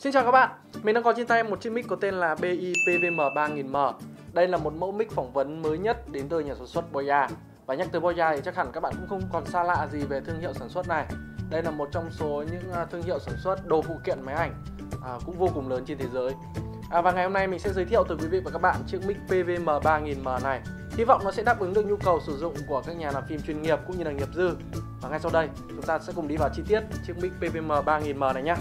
Xin chào các bạn, mình đang có trên tay một chiếc mic có tên là BI PVM 3000M Đây là một mẫu mic phỏng vấn mới nhất đến từ nhà sản xuất Boya. Và nhắc tới Boya thì chắc hẳn các bạn cũng không còn xa lạ gì về thương hiệu sản xuất này. Đây là một trong số những à, thương hiệu sản xuất đồ phụ kiện máy ảnh à, cũng vô cùng lớn trên thế giới. À, Và ngày hôm nay mình sẽ giới thiệu tới quý vị và các bạn chiếc mic PVM 3000M này. Hy vọng nó sẽ đáp ứng được nhu cầu sử dụng của các nhà làm phim chuyên nghiệp cũng như là nghiệp dư. Và ngay sau đây chúng ta sẽ cùng đi vào chi tiết chiếc mic PVM 3000M này nhé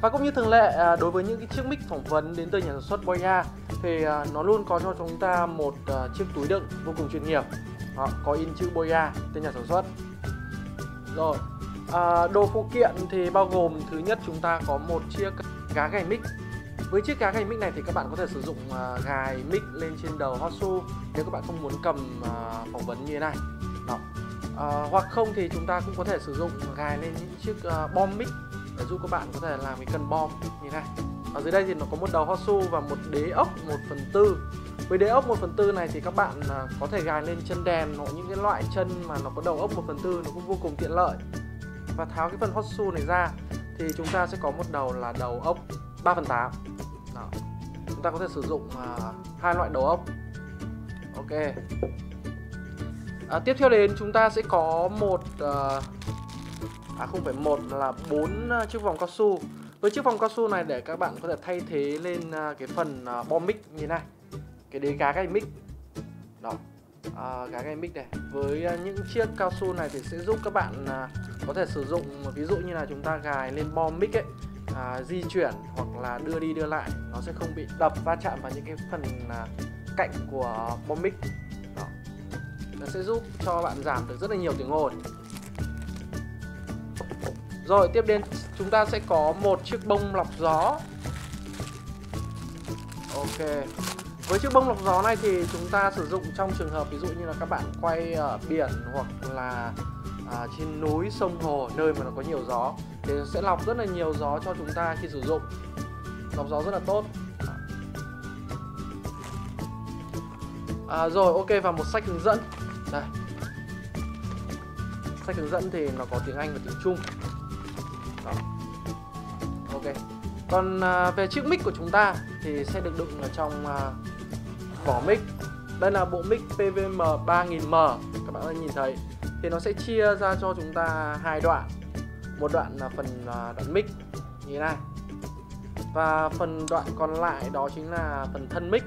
và cũng như thường lệ à, đối với những cái chiếc mic phỏng vấn đến từ nhà sản xuất Boya thì à, nó luôn có cho chúng ta một à, chiếc túi đựng vô cùng chuyên nghiệp. Đó, có in chữ Boya tên nhà sản xuất. Rồi à, đồ phụ kiện thì bao gồm thứ nhất chúng ta có một chiếc gá gài mic. Với chiếc gá gài mic này thì các bạn có thể sử dụng uh, gài mic lên trên đầu Hotsu nếu các bạn không muốn cầm uh, phỏng vấn như thế này. Đó. Uh, hoặc không thì chúng ta cũng có thể sử dụng gài lên những chiếc uh, bom mic để giúp các bạn có thể làm cái cần bom. Như này. Ở dưới đây thì nó có một đầu hot su và một đế ốc 1 phần tư. Với đế ốc 1 phần tư này thì các bạn à, có thể gài lên chân đèn hoặc những cái loại chân mà nó có đầu ốc 1 phần tư nó cũng vô cùng tiện lợi. Và tháo cái phần hot su này ra thì chúng ta sẽ có một đầu là đầu ốc 3 phần 8 Đó. chúng ta có thể sử dụng uh, hai loại đầu ốc. Ok. À, tiếp theo đến chúng ta sẽ có một uh, à không phải một là bốn à, chiếc vòng cao su. Với chiếc vòng cao su này để các bạn có thể thay thế lên à, cái phần à, bom mic như thế này. Cái đế cá gai mic. Đó. À, cá gai mic này. Với những chiếc cao su này thì sẽ giúp các bạn có thể sử dụng ví dụ như là chúng ta gài lên bom mic ấy à, di chuyển hoặc là đưa đi đưa lại. Nó sẽ không bị đập va chạm vào những cái phần cạnh của bom mic. Đó. nó sẽ giúp cho bạn giảm được rất là nhiều tiếng ồn rồi tiếp đến chúng ta sẽ có một chiếc bông lọc gió. Ok. Với chiếc bông lọc gió này thì chúng ta sử dụng trong trường hợp ví dụ như là các bạn quay ở biển hoặc là à, trên núi, sông, hồ nơi mà nó có nhiều gió thì sẽ lọc rất là nhiều gió cho chúng ta khi sử dụng. Lọc gió rất là tốt. À, Rồi ok và một sách hướng dẫn. Đây. Sách hướng dẫn thì nó có tiếng Anh và tiếng Trung ok. Còn à, về chiếc mic của chúng ta thì sẽ được đựng ở trong à, vỏ mic. Đây là bộ mic PVM 3000M các bạn có nhìn thấy. Thì nó sẽ chia ra cho chúng ta hai đoạn. Một đoạn là phần à, đoạn mic. Như thế này. Và phần đoạn còn lại đó chính là phần thân mic.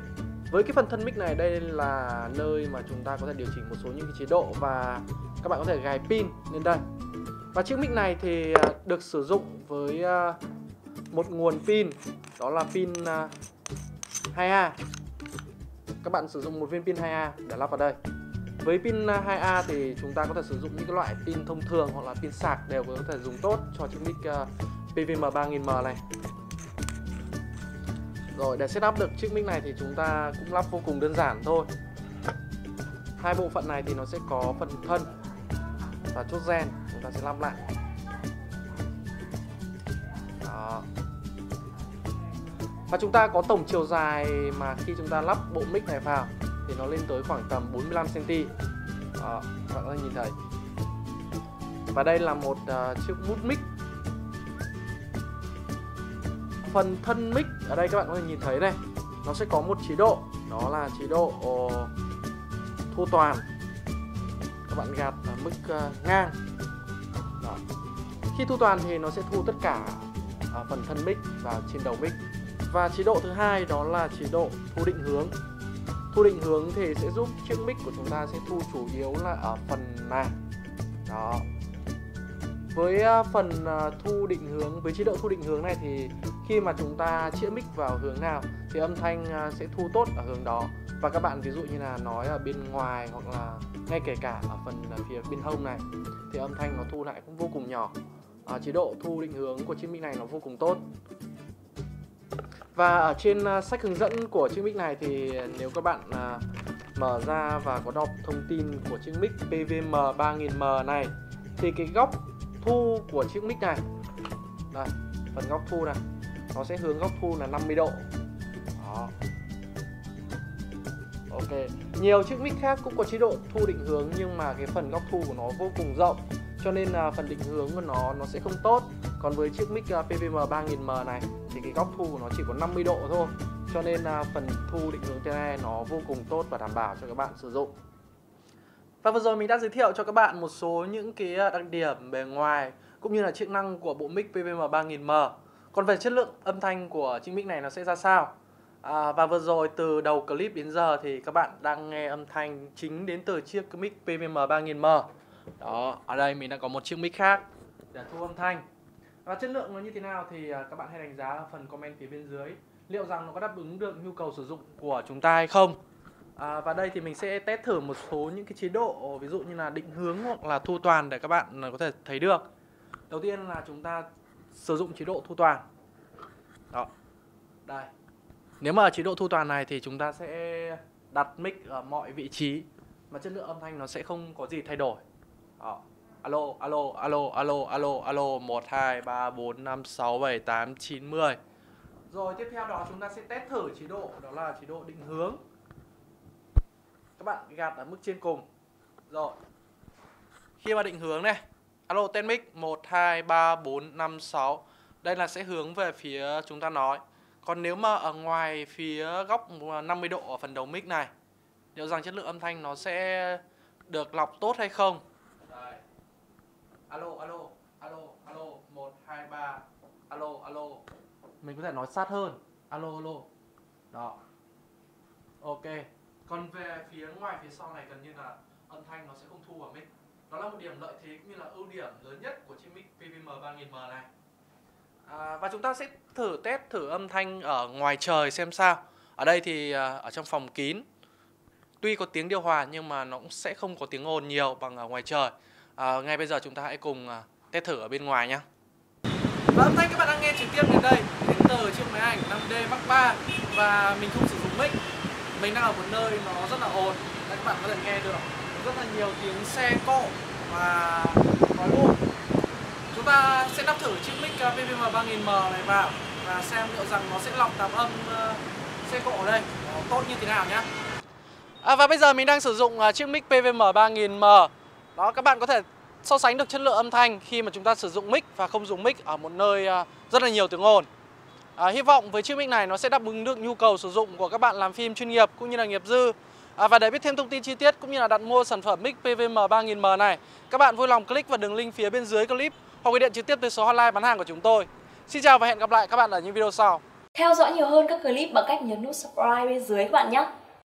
Với cái phần thân mic này đây là nơi mà chúng ta có thể điều chỉnh một số những cái chế độ và các bạn có thể gài pin lên đây và chiếc mic này thì à, được sử dụng với à, một nguồn pin, đó là pin à, 2A các bạn sử dụng một viên pin 2A để lắp vào đây. Với pin 2A thì chúng ta có thể sử dụng những cái loại pin thông thường hoặc là pin sạc đều có thể dùng tốt cho chiếc mic PVM 3000M này. Rồi, để setup được chiếc mic này thì chúng ta cũng lắp vô cùng đơn giản thôi. Hai bộ phận này thì nó sẽ có phần thân và chốt gen chúng ta sẽ lắp lại. Đó. và chúng ta có tổng chiều dài mà khi chúng ta lắp bộ mic này vào thì nó lên tới khoảng tầm 45 cm Đó, các bạn có thể nhìn thấy. Và đây là một uh, chiếc bút mic. Phần thân mic ở đây các bạn có thể nhìn thấy này, nó sẽ có một chế độ đó là chế độ ờ, uh, thu toàn. Các bạn gạt ở mức uh, ngang khi thu toàn thì nó sẽ thu tất cả uh, phần thân mic và trên đầu mic. Và chế độ thứ hai đó là chế độ thu định hướng. Thu định hướng thì sẽ giúp chiếc mic của chúng ta sẽ thu chủ yếu là ở phần này đó. Với à, phần à, thu định hướng với chế độ thu định hướng này thì khi mà chúng ta chĩa mic vào hướng nào thì âm thanh sẽ thu tốt ở hướng đó. Và các bạn ví dụ như là nói ở bên ngoài hoặc là ngay kể cả ở phần phía bên hông này thì âm thanh nó thu lại cũng vô cùng nhỏ à, chế độ thu định hướng của chiếc mic này nó vô cùng tốt. Và ở trên à, sách hướng dẫn của chiếc mic này thì nếu các bạn à, mở ra và có đọc thông tin của chiếc mic PVM 3000M này thì cái góc thu của chiếc mic này đây phần góc thu này nó sẽ hướng góc thu là 50 độ. Đó. Ok nhiều chiếc mic khác cũng có chế độ thu định hướng nhưng mà cái phần góc thu của nó vô cùng rộng cho nên là phần định hướng của nó nó sẽ không tốt. Còn với chiếc mic PPM PVM 3000M này thì cái góc thu của nó chỉ có 50 độ thôi. Cho nên là phần thu định hướng trên này nó vô cùng tốt và đảm bảo cho các bạn sử dụng. Và vừa rồi mình đã giới thiệu cho các bạn một số những cái à, đặc điểm bề ngoài cũng như là chức năng của bộ mic PVM 3000M còn về chất lượng âm thanh của chiếc mic này nó sẽ ra sao? À, và vừa rồi từ đầu clip đến giờ thì các bạn đang nghe âm thanh chính đến từ chiếc mic PVM 3000M đó, ở đây mình đã có một chiếc mic khác để thu âm thanh. Và chất lượng nó như thế nào thì à, các bạn hãy đánh giá ở phần comment phía bên dưới. Liệu rằng nó có đáp ứng được nhu cầu sử dụng của chúng ta hay không? À, Và đây thì mình sẽ test thử một số những cái chế độ Ví dụ như là định hướng hoặc là thu toàn để các bạn à, có thể thấy được. Đầu tiên là chúng ta sử dụng chế độ thu toàn. Đó, đây. Nếu mà ở chế độ thu toàn này thì chúng ta sẽ đặt mic ở mọi vị trí mà chất lượng âm thanh nó sẽ không có gì thay đổi. Ờ, alo, alo, alo, alo, alo, alo 1 2 3 4 5 6 7 8 9 10. Rồi tiếp theo đó chúng ta sẽ test thử chế độ đó là chế độ định hướng. Các bạn gạt ở mức trên cùng. Rồi. Khi mà định hướng này, alo tên mic 1 2 3 4 5 6. Đây là sẽ hướng về phía chúng ta nói. Còn nếu mà ở ngoài phía góc 50 độ ở phần đầu mic này Liệu rằng chất lượng âm thanh nó sẽ được lọc tốt hay không Alo, alo, alo, alo 1, 2, 3 Alo, alo. Mình có thể nói sát hơn. Alo, alo. Đó. Ok. Còn về phía ngoài phía sau này gần như là âm thanh nó sẽ không thu vào mic. Đó là một điểm lợi thế cũng như là ưu điểm lớn nhất của chiếc mic PVM 3000M này. À, và chúng ta sẽ thử test thử âm thanh ở ngoài trời xem sao. Ở đây thì à, ở trong phòng kín. Tuy có tiếng điều hòa nhưng mà nó cũng sẽ không có tiếng ồn nhiều bằng ở ngoài trời. À, ngay bây giờ chúng ta hãy cùng à, test thử ở bên ngoài nhé. Và âm thanh các bạn đang nghe trực tiếp đến đây đến từ chiếc máy ảnh 5D Mark 3 và mình không sử dụng mic. Mình đang ở một nơi nó rất là ồn. Đây các bạn có thể nghe được rất là nhiều tiếng xe cộ và khói bụi chúng ta sẽ lắp thử chiếc mic PVM 3000M này vào và xem liệu rằng nó sẽ lọc tạp âm xe cộ ở đây nó tốt như thế nào nhé à, và bây giờ mình đang sử dụng chiếc mic PVM 3000M đó các bạn có thể so sánh được chất lượng âm thanh khi mà chúng ta sử dụng mic và không dùng mic ở một nơi à, rất là nhiều tiếng ồn à, hy vọng với chiếc mic này nó sẽ đáp ứng được nhu cầu sử dụng của các bạn làm phim chuyên nghiệp cũng như là nghiệp dư À, và để biết thêm thông tin chi tiết cũng như là đặt mua sản phẩm mic PVM 3000M này, các bạn vui lòng click vào đường link phía bên dưới clip hoặc gọi điện trực tiếp tới số hotline bán hàng của chúng tôi. Xin chào và hẹn gặp lại các bạn ở những video sau. Theo dõi nhiều hơn các clip bằng cách nhấn nút subscribe bên dưới các bạn nhé.